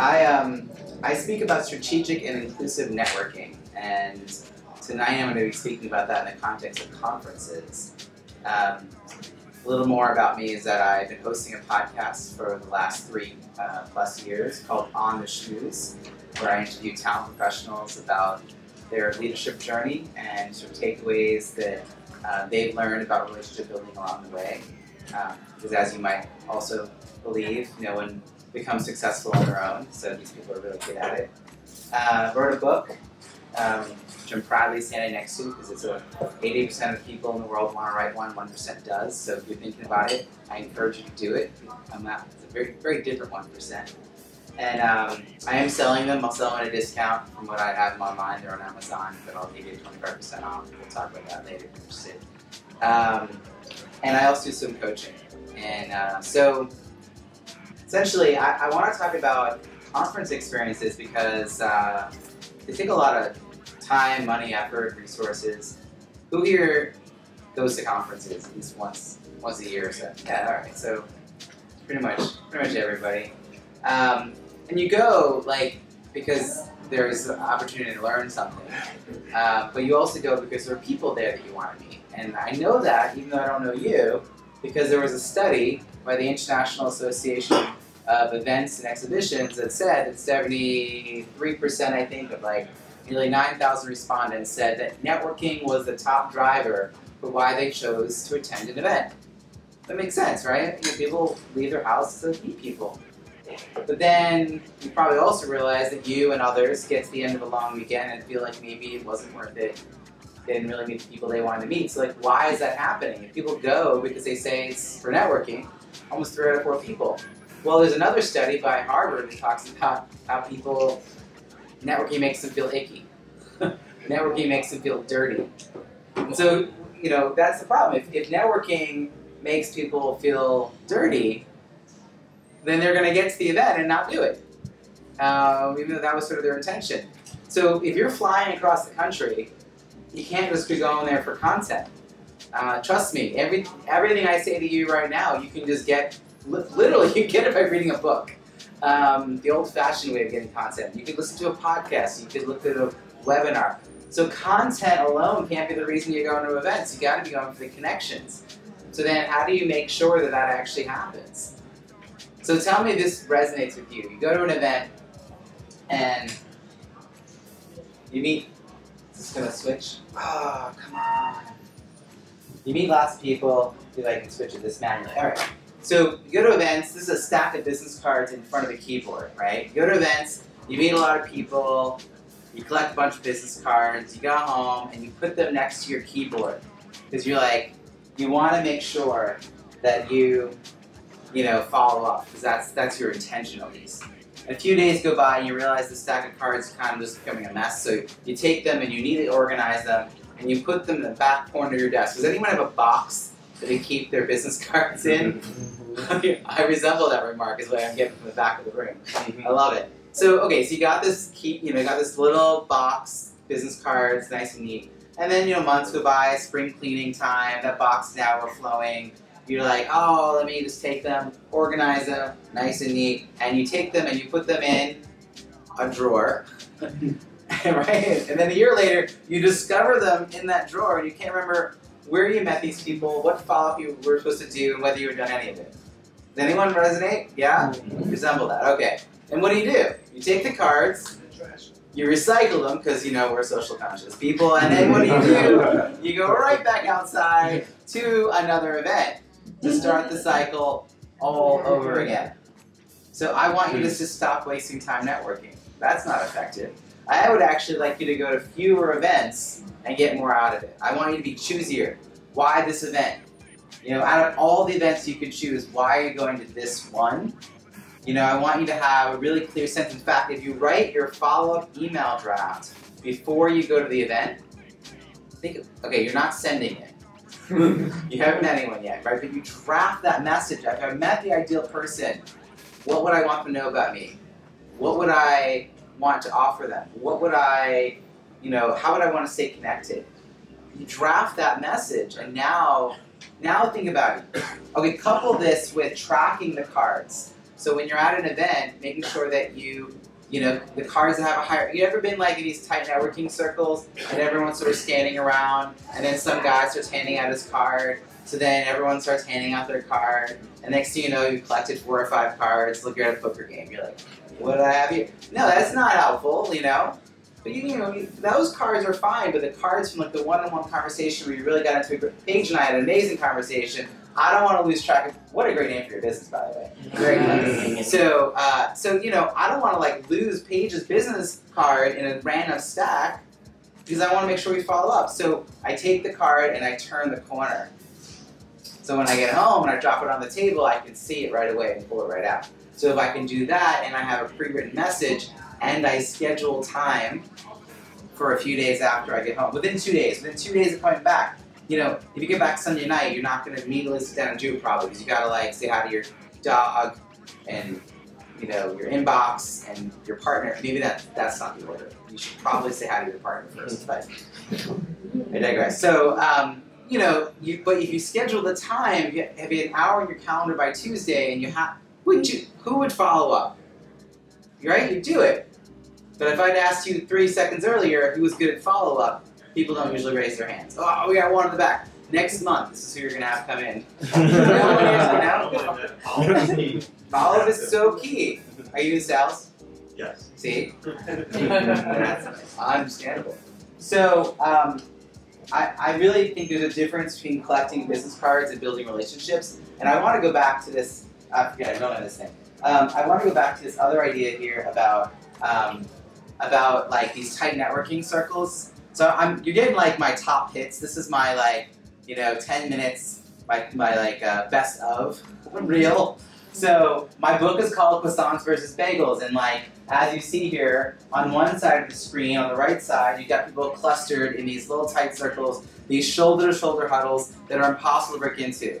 I um I speak about strategic and inclusive networking, and tonight I'm going to be speaking about that in the context of conferences. Um, a little more about me is that I've been hosting a podcast for the last three uh, plus years called On the Schmooze, where I interview talent professionals about their leadership journey and sort of takeaways that uh, they've learned about relationship building along the way. Um, because as you might also believe, no one becomes successful on their own, so these people are really good at it. Uh, wrote a book, um, which I'm proudly standing next to because it's a 80% of people in the world want to write one, 1% does. So if you're thinking about it, I encourage you to do it. I'm not, it's a very, very different 1%. And um, I am selling them. I'll sell them at a discount from what I have them online. They're on Amazon, but I'll give you 25% off. We'll talk about that later if you're interested. Um, and I also do some coaching. And uh, so essentially, I, I want to talk about conference experiences because uh, they take a lot of time, money, effort, resources. Who here goes to conferences at least once once a year or so? Yeah, all right. So pretty much pretty much everybody. Um, and you go like because there's an opportunity to learn something, uh, but you also go because there are people there that you want to meet. And I know that even though I don't know you, because there was a study by the International Association of Events and Exhibitions that said that 73%, I think, of like nearly 9,000 respondents said that networking was the top driver for why they chose to attend an event. That makes sense, right? You know, people leave their house to meet people. But then you probably also realize that you and others get to the end of a long weekend and feel like maybe it wasn't worth it. They didn't really meet the people they wanted to meet. So like, why is that happening? If people go because they say it's for networking, almost three out of four people. Well, there's another study by Harvard that talks about how people networking makes them feel icky. networking makes them feel dirty. And so, you know, that's the problem. If, if networking makes people feel dirty, then they're going to get to the event and not do it, uh, even though that was sort of their intention. So if you're flying across the country, you can't just be going there for content. Uh, trust me, every everything I say to you right now, you can just get literally you get it by reading a book. Um, the old-fashioned way of getting content. You could listen to a podcast. You could look at a webinar. So content alone can't be the reason you're going to events. You got to be going for the connections. So then, how do you make sure that that actually happens? So tell me this resonates with you. You go to an event and you meet. Is this gonna switch? Oh, come on. You meet lots of people. I can switch it this manually. All right. So you go to events. This is a stack of business cards in front of a keyboard, right? You go to events. You meet a lot of people. You collect a bunch of business cards. You go home and you put them next to your keyboard because you're like, you want to make sure that you you know, follow up because that's that's your intention at least. A few days go by and you realize the stack of cards is kind of just becoming a mess. So you take them and you neatly organize them and you put them in the back corner of your desk. Does anyone have a box they keep their business cards in? Mm-hmm. I resemble that remark is what I'm getting from the back of the room. Mm-hmm. I love it. So okay, so you got this keep you know, you got this little box, business cards, nice and neat. And then you know months go by, spring cleaning time, that box is now overflowing you're like, oh, let me just take them, organize them, nice and neat, and you take them and you put them in a drawer, right? And then a year later, you discover them in that drawer, and you can't remember where you met these people, what follow-up you were supposed to do, and whether you had done any of it. Does anyone resonate? Yeah? Mm-hmm. Resemble that. Okay. And what do you do? You take the cards, you recycle them because you know we're social conscious people, and then what do you do? You go right back outside to another event to start the cycle all over again. So I want you to just stop wasting time networking. That's not effective. I would actually like you to go to fewer events and get more out of it. I want you to be choosier. Why this event? You know, out of all the events you could choose, why are you going to this one? You know, I want you to have a really clear sense. In fact, if you write your follow-up email draft before you go to the event, think, okay, you're not sending it you haven't met anyone yet, right? But you draft that message. If I met the ideal person, what would I want them to know about me? What would I want to offer them? What would I, you know, how would I want to stay connected? You draft that message, and now, now think about it. Okay, couple this with tracking the cards. So when you're at an event, making sure that you, you know, the cards that have a higher. You ever been like in these tight networking circles and everyone's sort of standing around, and then some guy starts handing out his card. So then everyone starts handing out their card, and next thing you know, you've collected four or five cards. Look, you're at a poker game. You're like, what do I have here? No, that's not helpful, you know. But you, you know, those cards are fine, but the cards from like the one-on-one conversation where you really got into a Paige and I had an amazing conversation. I don't want to lose track of what a great name for your business, by the way. Very nice. So, uh, so you know, I don't want to like lose Paige's business card in a random stack because I want to make sure we follow up. So I take the card and I turn the corner. So when I get home and I drop it on the table, I can see it right away and pull it right out. So if I can do that and I have a pre-written message and I schedule time for a few days after I get home, within two days, within two days of coming back, you know, if you get back Sunday night, you're not going to immediately sit down and do it probably because you got to like say hi to your dog and you know your inbox and your partner. Maybe that that's not the order. You should probably say hi to your partner first, but I digress. So. Um, you know, you, but if you schedule the time, you have an hour in your calendar by Tuesday, and you have, wouldn't you? Who would follow up? Right? You do it. But if I'd asked you three seconds earlier who was good at follow up, people don't usually raise their hands. Oh, we got one in the back. Next month, this is who you're gonna have come in. follow up is so key. Are you in sales? Yes. See? That's understandable. So, um, I, I really think there's a difference between collecting business cards and building relationships. And I want to go back to this. I forget. I don't know this thing. Um, I want to go back to this other idea here about um, about like these tight networking circles. So I'm you're getting like my top hits. This is my like you know 10 minutes my my like uh, best of reel. So my book is called Croissants versus Bagels, and like as you see here, on one side of the screen, on the right side, you've got people clustered in these little tight circles, these shoulder-to-shoulder huddles that are impossible to break into.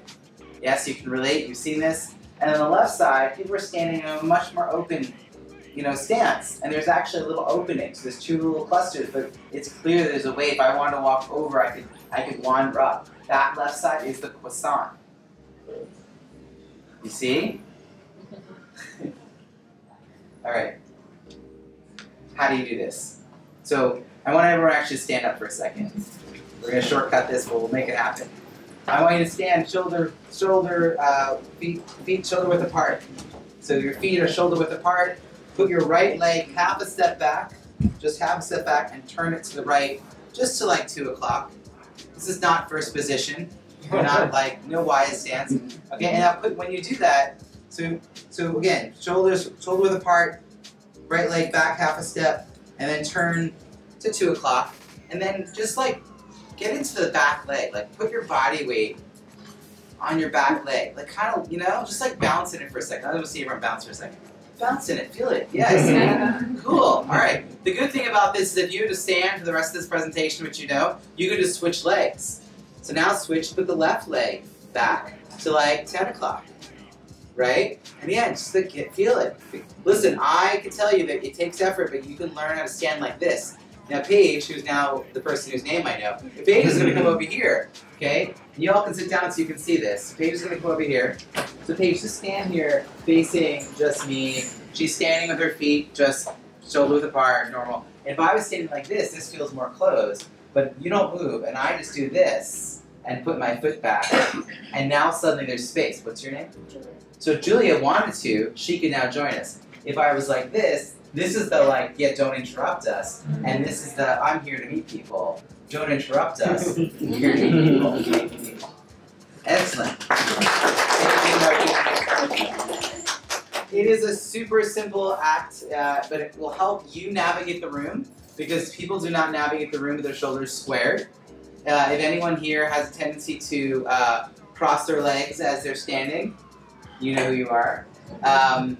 Yes, you can relate, you've seen this. And on the left side, people are standing in a much more open you know, stance. And there's actually a little opening. So there's two little clusters, but it's clear there's a way. If I wanted to walk over, I could I could wander up. That left side is the croissant. You see? All right. How do you do this? So I want everyone to actually stand up for a second. We're going to shortcut this, but we'll make it happen. I want you to stand shoulder, shoulder, uh, feet, feet shoulder width apart. So your feet are shoulder width apart. Put your right leg half a step back, just half a step back, and turn it to the right, just to like two o'clock. This is not first position. You're not like no wide stance. Okay, and now put, when you do that, so so again, shoulders shoulder width apart, right leg back half a step, and then turn to two o'clock, and then just like get into the back leg, like put your body weight on your back leg, like kind of you know, just like bounce in it for a second. I want to see everyone bounce for a second. Bounce in it, feel it. Yes. cool. All right. The good thing about this is if you were to stand for the rest of this presentation, which you know, you could just switch legs. So now switch, put the left leg back to like 10 o'clock, right? And yeah, just like, get, feel it. Listen, I can tell you that it takes effort, but you can learn how to stand like this. Now Paige, who's now the person whose name I know, Paige is going to come over here, okay? And you all can sit down so you can see this. Paige is going to come over here. So Paige, just stand here facing just me. She's standing with her feet just shoulder width apart, normal. If I was standing like this, this feels more closed. But you don't move, and I just do this and put my foot back. And now suddenly there's space. What's your name? Julia. So if Julia wanted to, she could now join us. If I was like this, this is the like, yeah, don't interrupt us. And this is the, I'm here to meet people. Don't interrupt us. I'm here to meet people. Excellent. It is a super simple act, uh, but it will help you navigate the room because people do not navigate the room with their shoulders squared. Uh, if anyone here has a tendency to uh, cross their legs as they're standing, you know who you are. Um,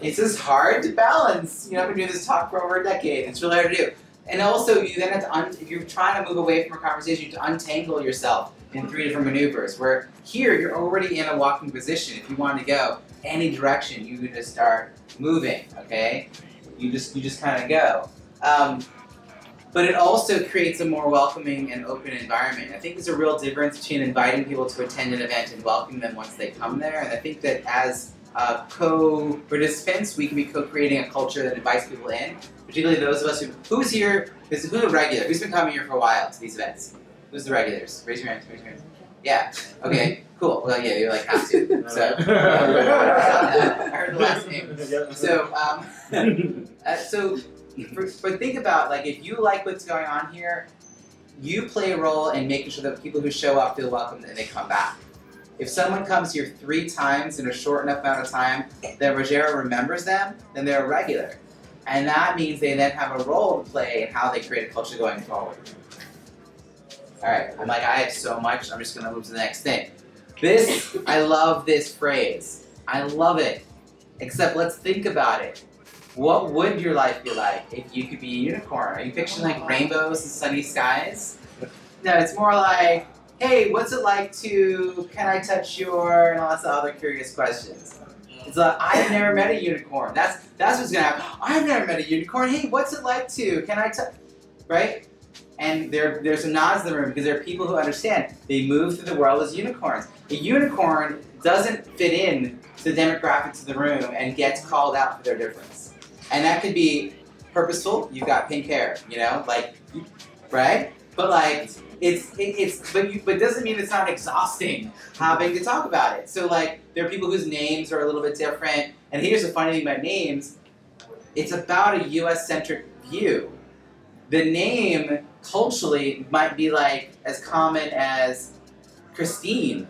it's just hard to balance. You know, I've been doing this talk for over a decade. It's really hard to do. And also, you then have to, un- if you're trying to move away from a conversation, you have to untangle yourself in three different maneuvers. Where here, you're already in a walking position. If you want to go any direction, you can just start moving. Okay, you just you just kind of go. Um, but it also creates a more welcoming and open environment. I think there's a real difference between inviting people to attend an event and welcoming them once they come there. And I think that as uh, co-participants, we can be co-creating a culture that invites people in. Particularly those of us who who's here. Who's who's a regular? Who's been coming here for a while to these events? Who's the regulars? Raise your hands. Raise your hands. Yeah. Okay. Cool. Well, yeah, you're like have to. So I heard the last name. So, um, uh, so, for, but think about like if you like what's going on here, you play a role in making sure that people who show up feel welcome and they come back. If someone comes here three times in a short enough amount of time that Rogero remembers them, then they're a regular. And that means they then have a role to play in how they create a culture going forward. Alright, I'm like, I have so much, I'm just gonna move to the next thing. This, I love this phrase. I love it. Except let's think about it. What would your life be like if you could be a unicorn? Are you picturing like rainbows and sunny skies? No, it's more like, hey, what's it like to, can I touch your, and lots of other curious questions. It's like, I've never met a unicorn. That's that's what's gonna happen. I've never met a unicorn. Hey, what's it like to, can I touch, right? And there, there's some nods in the room because there are people who understand. They move through the world as unicorns. A unicorn doesn't fit in to the demographics of the room and gets called out for their difference. And that could be purposeful. You've got pink hair, you know, like, right? But like, it's it, it's but you but doesn't mean it's not exhausting having to talk about it. So like, there are people whose names are a little bit different. And here's the funny thing about names: it's about a U.S. centric view. The name culturally might be like as common as Christine,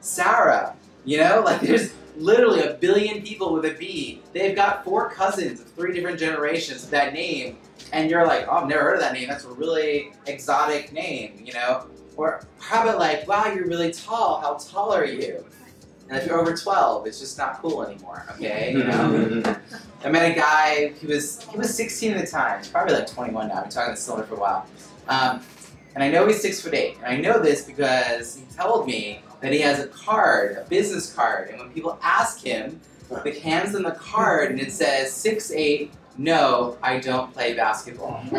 Sarah. You know, like there's literally a billion people with a B. They've got four cousins of three different generations of that name, and you're like, oh, I've never heard of that name. That's a really exotic name, you know? Or how about like, wow, you're really tall. How tall are you? And if you're over 12, it's just not cool anymore, okay? You know? I met a guy, he was he was 16 at the time. He's probably like 21 now. I've been talking to Silver for a while. Um, and I know he's six foot eight. And I know this because he told me that he has a card, a business card. And when people ask him, the hands on the card and it says six eight. No, I don't play basketball.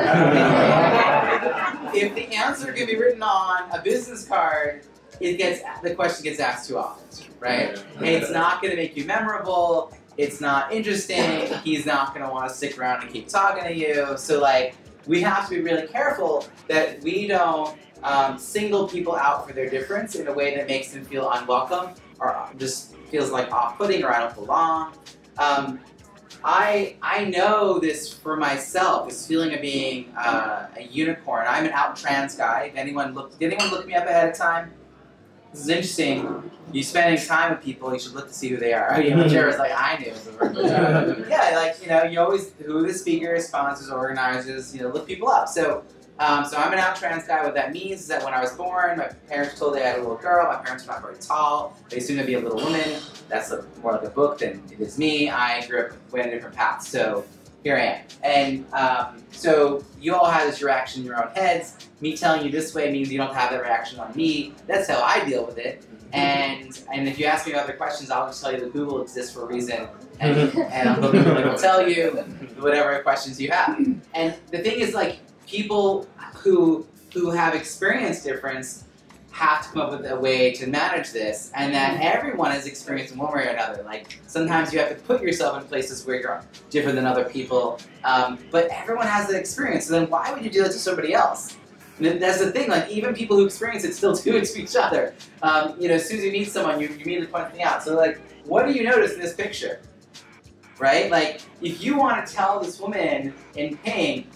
if the answer can be written on a business card, it gets the question gets asked too often, right? And it's not going to make you memorable. It's not interesting. He's not going to want to stick around and keep talking to you. So like, we have to be really careful that we don't um, single people out for their difference in a way that makes them feel unwelcome or just feels like off-putting or I don't belong. Um, I I know this for myself. This feeling of being uh, a unicorn. I'm an out trans guy. If anyone look, did anyone look me up ahead of time? This is interesting. You spending time with people, you should look to see who they are. You know, Jared's like, I knew. yeah, like you know, you always who the speaker, sponsors, organizers. You know, look people up. So. Um, so I'm an out trans guy. What that means is that when I was born, my parents told they had a little girl. My parents were not very tall. They assumed I'd be a little woman. That's a, more like a book than it is me. I grew up went a different path. So here I am. And um, so you all have this reaction in your own heads. Me telling you this way means you don't have that reaction on me. That's how I deal with it. And and if you ask me other questions, I'll just tell you that Google exists for a reason, and, and I'll will tell you whatever questions you have. And the thing is, like people who who have experienced difference have to come up with a way to manage this, and that everyone is experiencing one way or another. Like sometimes you have to put yourself in places where you're different than other people, um, but everyone has that experience. So then why would you do it to somebody else? And that's the thing. Like even people who experience it still do it to each other. Um, you know, as soon as you meet someone, you, you immediately point something out. So like, what do you notice in this picture? Right? Like, if you want to tell this woman in pink,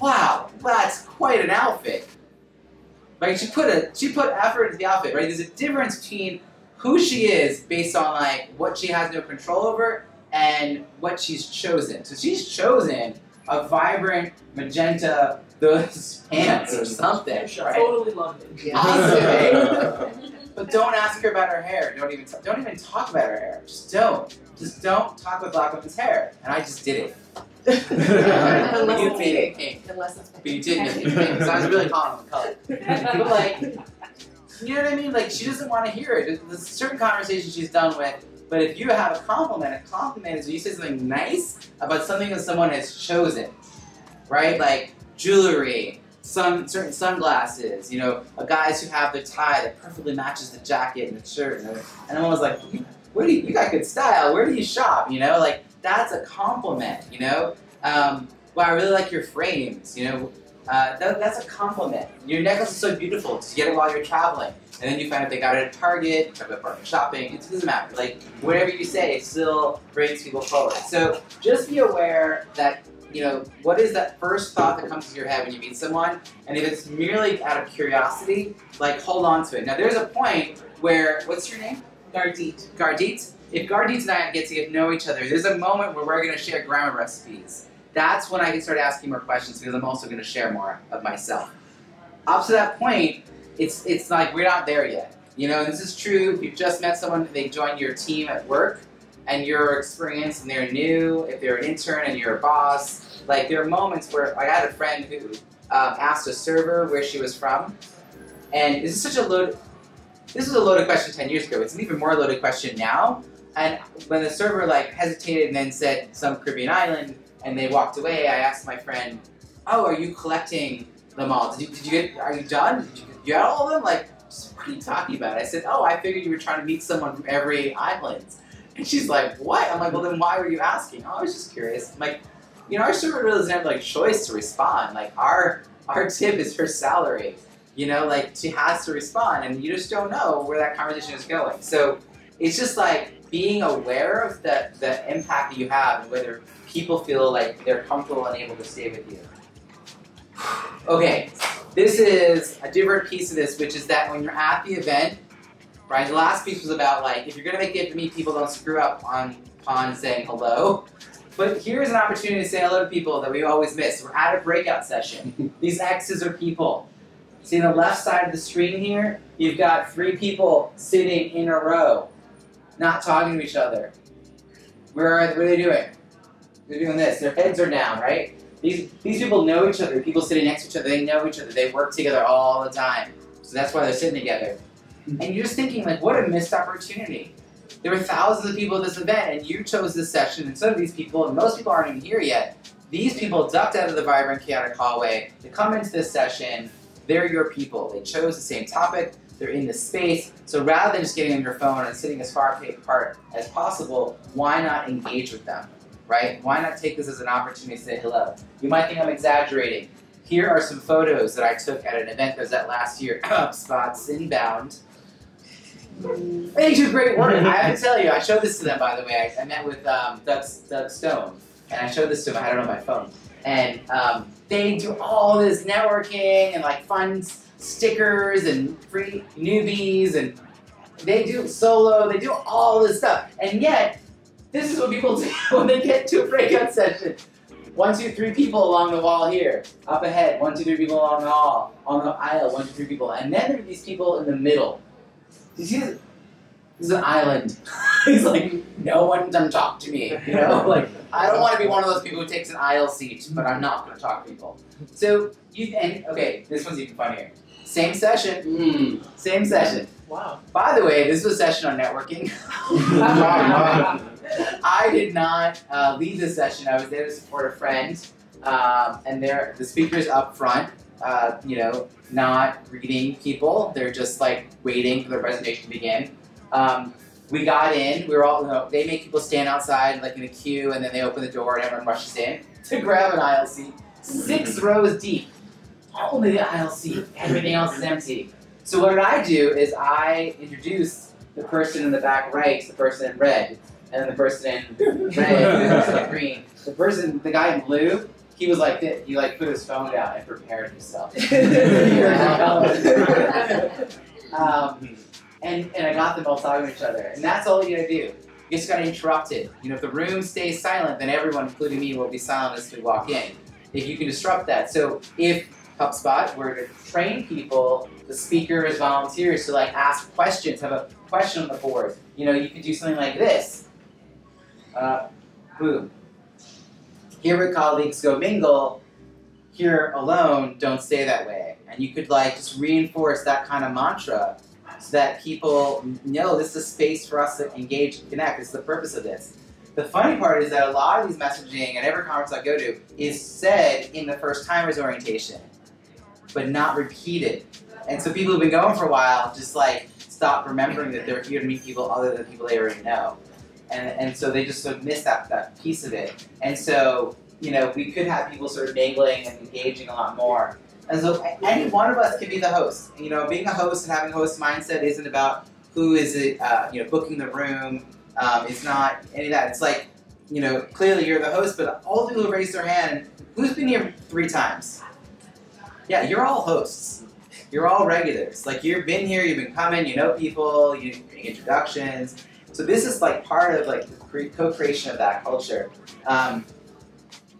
wow, that's quite an outfit. Right? She put a she put effort into the outfit, right? There's a difference between who she is based on like what she has no control over and what she's chosen. So she's chosen a vibrant magenta those pants or something. Right? Totally love it. Awesome. but don't ask her about her hair. Don't even don't even talk about her hair. Just don't. Just don't talk about black women's hair. And I just did it. Unless you it's made it pink. pink. Unless it's But you did make it pink because I was really calm on the color. But like, you know what I mean? Like she doesn't want to hear it. There's certain conversations she's done with. But if you have a compliment, a compliment is when you say something nice about something that someone has chosen, right? Like jewelry, some certain sunglasses, you know, uh, guys who have the tie that perfectly matches the jacket and the shirt, and, and everyone was like, where do you, you got good style? Where do you shop? You know, like that's a compliment. You know, um, wow, I really like your frames. You know, uh, that, that's a compliment. Your necklace is so beautiful. Just get it while you're traveling. And then you find out they got it at Target, a partner shopping. It doesn't matter. Like whatever you say, still brings people forward. So just be aware that you know what is that first thought that comes to your head when you meet someone, and if it's merely out of curiosity, like hold on to it. Now there's a point where what's your name? Gardit. Gardit. If Gardit and I get to get to know each other, there's a moment where we're going to share grammar recipes. That's when I can start asking more questions because I'm also going to share more of myself. Up to that point, it's it's like we're not there yet. You know, this is true if you've just met someone, they join your team at work, and you're experienced and they're new, if they're an intern and you're a boss, like there are moments where I had a friend who um, asked a server where she was from, and this is such a load. This was a loaded question ten years ago. It's an even more loaded question now. And when the server like hesitated and then said some Caribbean island, and they walked away, I asked my friend, "Oh, are you collecting them all? Did you, did you get? Are you done? Did you, got all of them? Like, what are you talking about?" I said, "Oh, I figured you were trying to meet someone from every island." And she's like, "What?" I'm like, "Well, then why were you asking?" Oh, I was just curious. I'm like, you know, our server really doesn't have like choice to respond. Like our our tip is her salary. You know, like she has to respond, and you just don't know where that conversation is going. So it's just like being aware of the the impact that you have, and whether people feel like they're comfortable and able to stay with you. Okay, this is a different piece of this, which is that when you're at the event, right? The last piece was about like if you're gonna make it to meet people, don't screw up on on saying hello. But here's an opportunity to say hello to people that we always miss. We're at a breakout session. These X's are people. See the left side of the screen here? You've got three people sitting in a row, not talking to each other. Where are what are they doing? They're doing this. Their heads are down, right? These these people know each other. People sitting next to each other, they know each other. They work together all the time. So that's why they're sitting together. And you're just thinking like, what a missed opportunity. There were thousands of people at this event, and you chose this session, and some of these people, and most people aren't even here yet. These people ducked out of the vibrant, chaotic hallway to come into this session. They're your people. They chose the same topic. They're in this space. So rather than just getting on your phone and sitting as far apart as possible, why not engage with them? Right? Why not take this as an opportunity to say hello? You might think I'm exaggerating. Here are some photos that I took at an event that was at last year, Spots Inbound. They do great work. I have to tell you, I showed this to them, by the way. I, I met with um, Doug, Doug Stone, and I showed this to him. I had it on my phone. And um, they do all this networking and like fun stickers and free newbies, and they do solo, they do all this stuff. And yet, this is what people do when they get to a breakout session. One, two, three people along the wall here. Up ahead, one, two, three people along the hall. On the aisle, one, two, three people. And then there are these people in the middle. You see this? This is an island. He's like, no one can talk to me. You know, like I don't want to be one of those people who takes an aisle seat, but I'm not going to talk to people. So you and okay, this one's even funnier. Same session. Mm. Same session. Wow. By the way, this was a session on networking. I did not uh, lead the session. I was there to support a friend, um, and there the speakers up front. Uh, you know, not reading people. They're just like waiting for the presentation to begin. Um, we got in. We were all. You know, they make people stand outside like in a queue, and then they open the door, and everyone rushes in to grab an aisle seat. Six rows deep. Only the aisle seat. Everything else is empty. So what I do is I introduce the person in the back right the person in red, and then the person in red the person in green. The person, the guy in blue, he was like this. He like put his phone down and prepared himself. um, and and I got them all talking to each other, and that's all you gotta do. You just gotta interrupt it. You know, if the room stays silent, then everyone, including me, will be silent as we walk in. If you can disrupt that, so if HubSpot were to train people, the speakers, volunteers, to like ask questions, have a question on the board. You know, you could do something like this. Uh, boom. Here where colleagues go mingle, here alone, don't stay that way. And you could like just reinforce that kind of mantra so that people know this is a space for us to engage and connect. This is the purpose of this. The funny part is that a lot of these messaging at every conference I go to is said in the first timers orientation, but not repeated. And so people who've been going for a while just like stop remembering that they're here to meet people other than people they already know. And, and so they just sort of miss that, that piece of it. And so, you know, we could have people sort of mingling and engaging a lot more. And so any one of us can be the host. You know, being a host and having a host mindset isn't about who is it, uh, you know, booking the room. Um, it's not any of that. It's like, you know, clearly you're the host, but all the people who raised their hand, who's been here three times? Yeah, you're all hosts. You're all regulars. Like you've been here, you've been coming, you know people, you introductions. So this is like part of like the co-creation of that culture. Um,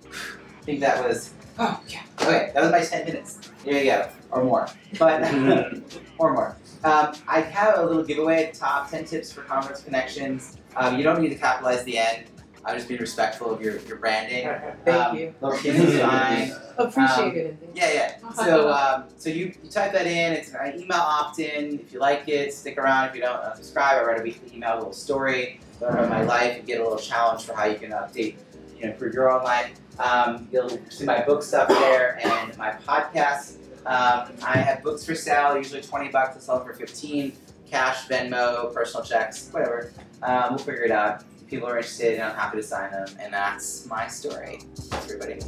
I think that was oh yeah okay that was my ten minutes. There you go or more, but or more. Um, I have a little giveaway top: ten tips for conference connections. Um, you don't need to capitalize the end. I'm just being respectful of your, your branding. Thank um, you. Lowercase is fine. Appreciate it. and Yeah, yeah. So, um, so you, you type that in. It's an email opt-in. If you like it, stick around. If you don't, subscribe. I write a weekly email, a little story, learn about my life, and get a little challenge for how you can update, you know, improve your own life. Um, you'll see my book stuff there and my podcast. Um, I have books for sale, usually 20 bucks. I sell them for 15. Cash, Venmo, personal checks, whatever. Um, we'll figure it out. People are interested, and I'm happy to sign them. And that's my story. Everybody.